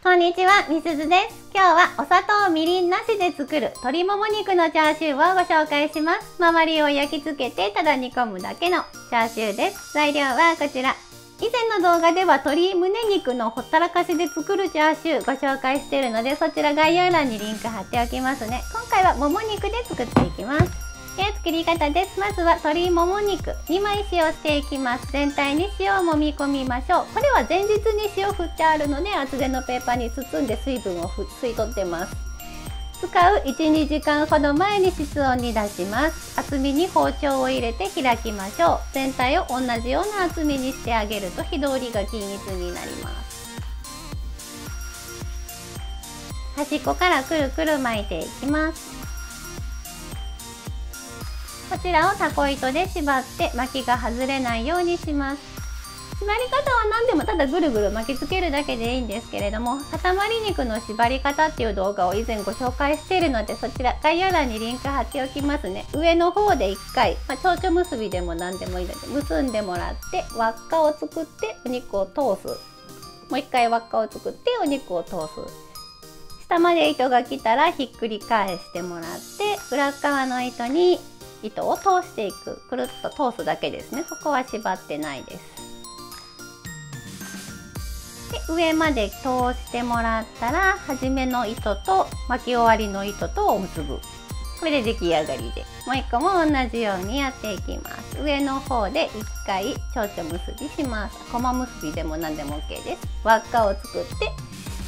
こんにちは、みすずです。今日はお砂糖、みりんなしで作る鶏もも肉のチャーシューをご紹介します。周りを焼き付けてただ煮込むだけのチャーシューです。材料はこちら。以前の動画では鶏胸肉のほったらかしで作るチャーシューご紹介しているのでそちら概要欄にリンク貼っておきますね。今回はもも肉で作っていきます。で作り方です。まずは鶏もも肉2枚塩していきます。全体に塩をもみ込みましょう。これは前日に塩振ってあるので厚手のペーパーに包んで水分を吸い取ってます。使う12時間ほど前に室温に出します厚みに包丁を入れて開きましょう全体を同じような厚みにしてあげると火通りが均一になります端っこからくるくる巻いていきますこちらをタコ糸で縛って巻きが外れないようにします。縛り方は何でもただぐるぐる巻きつけるだけでいいんですけれども塊肉の縛り方っていう動画を以前ご紹介しているのでそちら概要欄にリンク貼っておきますね。上の方で1回、まあ、蝶々結びでも何でもいいので結んでもらって輪っかを作ってお肉を通す。もう1回輪っかを作ってお肉を通す。下まで糸が来たらひっくり返してもらって裏側の糸に糸を通していく。くるっと通すだけですね。そこは縛ってないです。で上まで通してもらったら初めの糸と巻き終わりの糸とを結ぶ。これで出来上がりで。もう一個も同じようにやっていきます。上の方で1回蝶々結びします。駒結びでも何でも OK です。輪っかを作って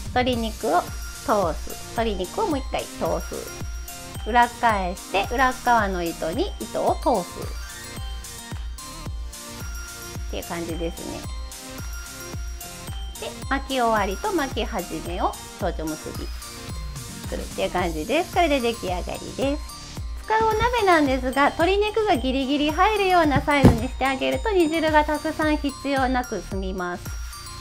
鶏肉を通す。鶏肉をもう1回通す。裏返して裏側の糸に糸を通す。っていう感じですね。で巻き終わりと巻き始めを蝶々結びするっていう感じです。これで出来上がりです。使うお鍋なんですが鶏肉がギリギリ入るようなサイズにしてあげると煮汁がたくさん必要なく済みます。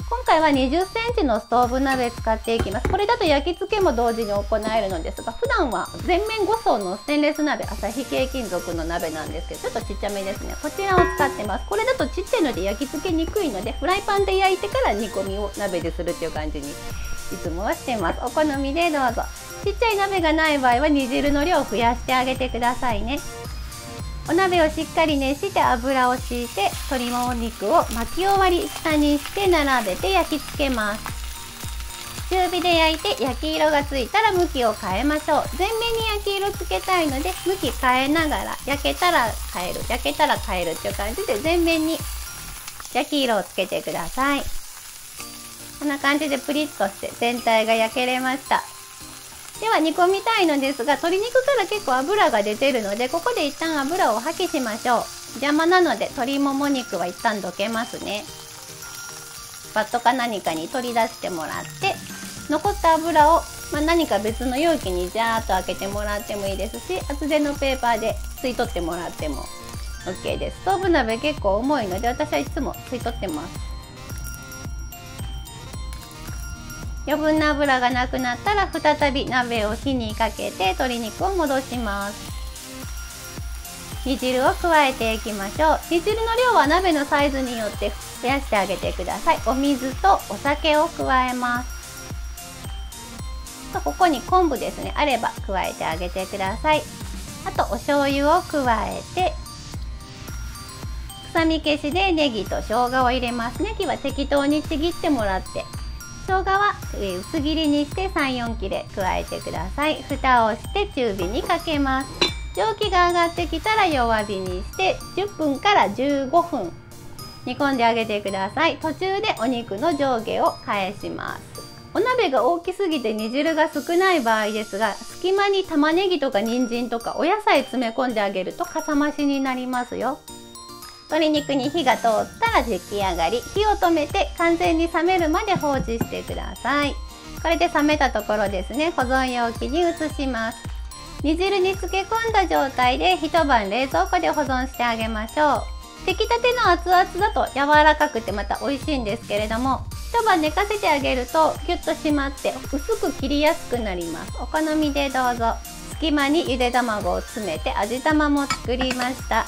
今回は20センチのストーブ鍋使っていきます。これだと焼き付けも同時に行えるのですが普段は全面5層のステンレス鍋朝日系金属の鍋なんですけどちょっとちっちゃめですね。こちらを使ってます。これだとちっちゃいので焼き付けにくいのでフライパンで焼いてから煮込みを鍋でするっていう感じにいつもはしてます。お好みでどうぞ。ちっちゃい鍋がない場合は煮汁の量を増やしてあげてくださいね。お鍋をしっかり熱して油を敷いて鶏もも肉を巻き終わり下にして並べて焼き付けます。中火で焼いて焼き色がついたら向きを変えましょう。全面に焼き色つけたいので向き変えながら焼けたら変える焼けたら変えるっていう感じで全面に焼き色をつけてください。こんな感じでプリッとして全体が焼けれました。では煮込みたいのですが鶏肉から結構油が出てるのでここで一旦油を破棄しましょう。邪魔なので鶏もも肉は一旦どけますね。バットか何かに取り出してもらって残った油を、まあ、何か別の容器にジャーッと開けてもらってもいいですし厚手のペーパーで吸い取ってもらっても OK です。ストーブ鍋結構重いので私はいつも吸い取ってます。余分な油がなくなったら再び鍋を火にかけて鶏肉を戻します。煮汁を加えていきましょう。煮汁の量は鍋のサイズによって増やしてあげてください。お水とお酒を加えます。とここに昆布ですね。あれば加えてあげてください。あとお醤油を加えて臭み消しでネギと生姜を入れますネギは適当にちぎってもらって。生姜は薄切りにして34切れ加えてください。蓋をして中火にかけます。蒸気が上がってきたら弱火にして10分から15分。煮込んであげてください。途中でお肉の上下を返します。お鍋が大きすぎて煮汁が少ない場合ですが隙間に玉ねぎとか人参とかお野菜詰め込んであげるとかさ増しになりますよ。鶏肉に火が通ったら出来上がり。火を止めて完全に冷めるまで放置してください。これで冷めたところですね。保存容器に移します。煮汁に漬け込んだ状態で一晩冷蔵庫で保存してあげましょう。出来たての熱々だと柔らかくてまた美味しいんですけれども一晩寝かせてあげるとキュッと締まって薄く切りやすくなります。お好みでどうぞ。隙間にゆで卵を詰めて味玉も作りました。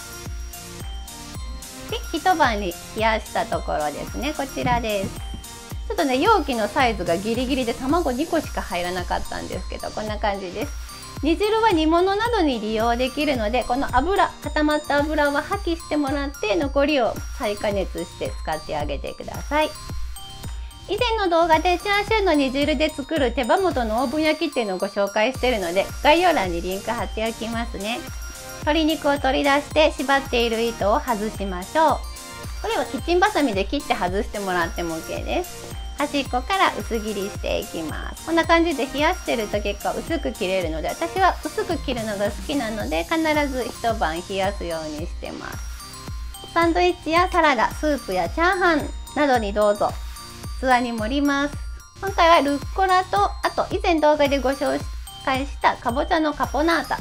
一晩に冷やしたところですね。こちらです。ちょっとね容器のサイズがギリギリで卵2個しか入らなかったんですけどこんな感じです。煮汁は煮物などに利用できるのでこの油固まった油は破棄してもらって残りを再加熱して使ってあげてください。以前の動画でチャーシューの煮汁で作る手羽元のオーブン焼きっていうのをご紹介してるので概要欄にリンク貼っておきますね。鶏肉を取り出して縛っている糸を外しましょう。これはキッチンバサミで切って外してもらっても OK です。端っこから薄切りしていきます。こんな感じで冷やしてると結構薄く切れるので私は薄く切るのが好きなので必ず一晩冷やすようにしてます。サンドイッチやサラダスープやチャーハンなどにどうぞ。器に盛ります。今回はルッコラとあと以前動画でご紹介したかぼちゃのカポナータ。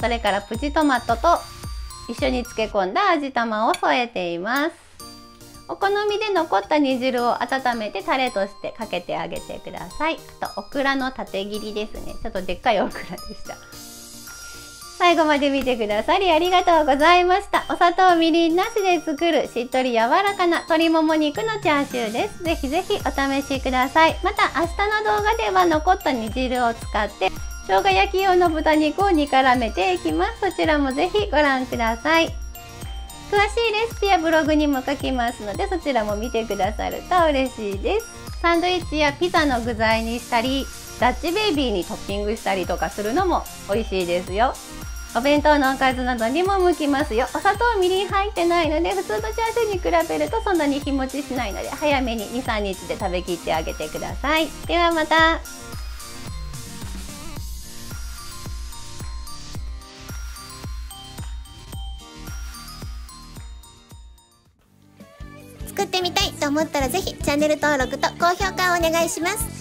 それからプチトマトと一緒に漬け込んだ味玉を添えています。お好みで残った煮汁を温めてタレとしてかけてあげてください。あとオクラの縦切りですね。ちょっとでっかいオクラでした。最後まで見てくださりありがとうございました。お砂糖みりんなしで作るしっとり柔らかな鶏もも肉のチャーシューです。ぜひぜひお試しください。また明日の動画では残った煮汁を使って生姜焼き用の豚肉を煮絡めていきます。そちらもぜひご覧ください。詳しいレシピやブログにも書きますのでそちらも見てくださると嬉しいです。サンドイッチやピザの具材にしたりダッチベイビーにトッピングしたりとかするのも美味しいですよ。お弁当のおかずなどにも向きますよ。お砂糖みりん入ってないので普通のチャーシューに比べるとそんなに日持ちしないので早めに23日で食べきってあげてください。ではまた。ってみたいと思ったらぜひチャンネル登録と高評価をお願いします。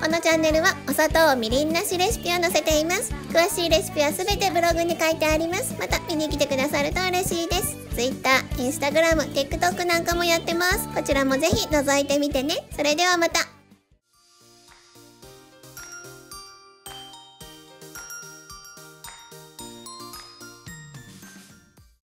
このチャンネルはお砂糖みりんなしレシピを載せています。詳しいレシピはすべてブログに書いてあります。また見に来てくださると嬉しいです。Twitter、Instagram、TikTok なんかもやってます。こちらもぜひ覗いてみてね。それではまた。